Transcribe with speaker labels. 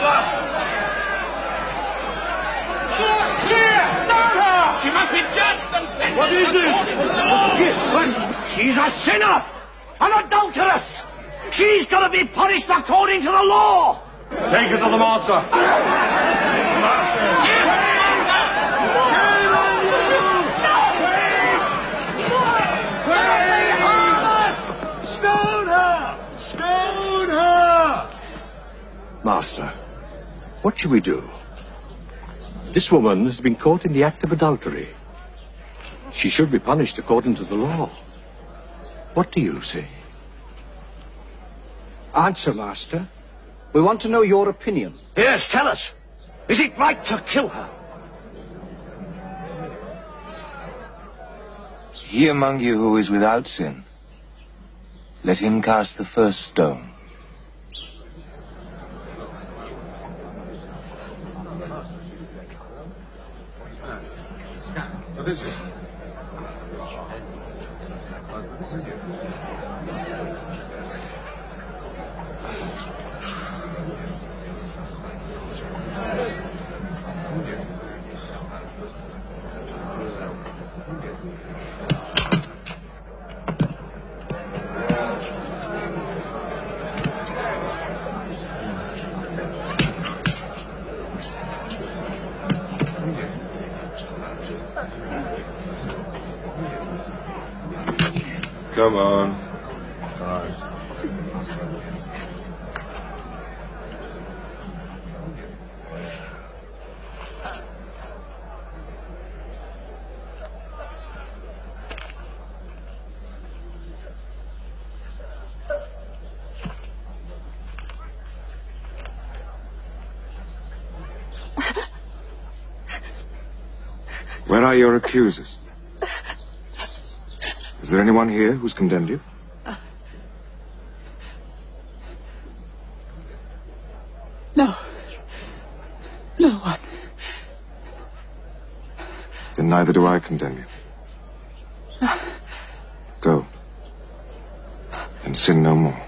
Speaker 1: master! Door's clear! Start her! She must be judged and sentenced.
Speaker 2: What is this? She's a sinner! An adulteress! She's gonna be punished according to the law!
Speaker 3: Take her to the master.
Speaker 4: Stone her!
Speaker 5: Master, what shall we do? This woman has been caught in the act of adultery. She should be punished according to the law. What do you say?
Speaker 6: Answer, Master. We want to know your opinion.
Speaker 2: Yes, tell us. Is it right to kill her?
Speaker 7: He among you who is without sin, let him cast the first stone.
Speaker 3: What is this? Come on.
Speaker 8: Where are your accusers? Is there anyone here who's condemned you?
Speaker 9: No. No one.
Speaker 8: Then neither do I condemn you. Go. And sin no more.